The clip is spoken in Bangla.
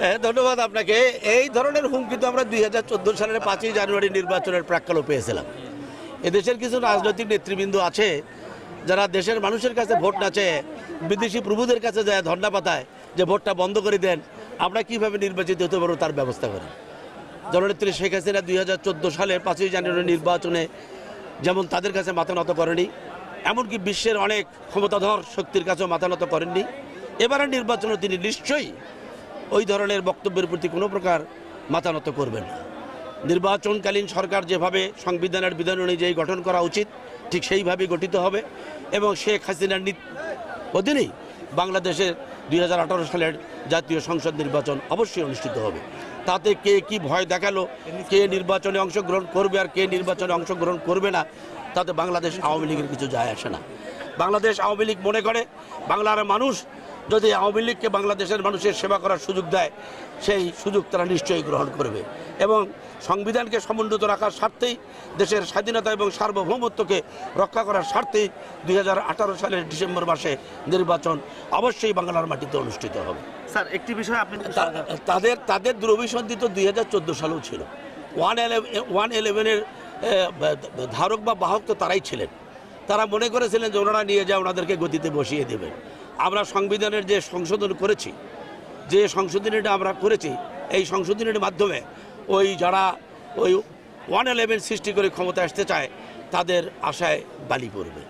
হ্যাঁ, ধন্যবাদ আপনাকে। এই ধরনের হুমকি তো আমরা দুই হাজার চোদ্দ সালের পাঁচই জানুয়ারি নির্বাচনের প্রাক্কালও পেয়েছিলাম। এদেশের কিছু রাজনৈতিক নেতৃবৃন্দ আছে যারা দেশের মানুষের কাছে ভোট নাচে বিদেশি প্রভুদের কাছে যায় ধর্ণা পাতায় যে ভোটটা বন্ধ করে দেন। আমরা কীভাবে নির্বাচিত হতে পারব তার ব্যবস্থা করি জননেত্রী শেখ হাসিনা দুই সালের পাঁচই জানুয়ারি নির্বাচনে যেমন তাদের কাছে মাথা নত করেনি এমনকি বিশ্বের অনেক ক্ষমতাধর শক্তির কাছেও মাথা নত করেননি। এবারের নির্বাচনে তিনি নিশ্চয়ই ওই ধরনের বক্তব্যের প্রতি কোনো প্রকার মাতানত করবেন না। নির্বাচনকালীন সরকার যেভাবে সংবিধানের বিধান অনুযায়ী গঠন করা উচিত, ঠিক সেইভাবেই গঠিত হবে এবং শেখ হাসিনার অধীনেই বাংলাদেশের দুই হাজার আঠারো সালের জাতীয় সংসদ নির্বাচন অবশ্যই অনুষ্ঠিত হবে। তাতে কে কি ভয় দেখাল, কে নির্বাচনে অংশগ্রহণ করবে আর কে নির্বাচনে অংশগ্রহণ করবে না, তাতে বাংলাদেশ আওয়ামী লীগের কিছু যায় আসে না। বাংলাদেশ আওয়ামী লীগ মনে করে, বাংলার মানুষ যদি আওয়ামী লীগকে বাংলাদেশের মানুষের সেবা করার সুযোগ দেয় সেই সুযোগ তারা নিশ্চয়ই গ্রহণ করবে। এবং সংবিধানকে সমুন্নত রাখার স্বার্থেই দেশের স্বাধীনতা এবং সার্বভৌমত্বকে রক্ষা করার স্বার্থেই দুই হাজার আঠারো সালের ডিসেম্বর মাসে নির্বাচন অবশ্যই বাংলার মাটিতে অনুষ্ঠিত হবে। স্যার একটি বিষয় আপনি তাদের তাদের দুরভিসন্ধি তো দুই হাজার চোদ্দ সালেও ছিল। ওয়ান ওয়ান ইলেভেনের ধারক বা বাহক তো তারাই ছিলেন। তারা মনে করেছিলেন যে ওনারা নিয়ে যায় ওনাদেরকে গতিতে বসিয়ে দেবেন। আমরা সংবিধানের যে সংশোধন করেছি, যে সংশোধনীটা আমরা করেছি, এই সংশোধনীর মাধ্যমে ওই যারা ওই ওয়ান এলেভেন সৃষ্টি করে ক্ষমতা আসতে চায়, তাদের আশায় বালি পড়বে।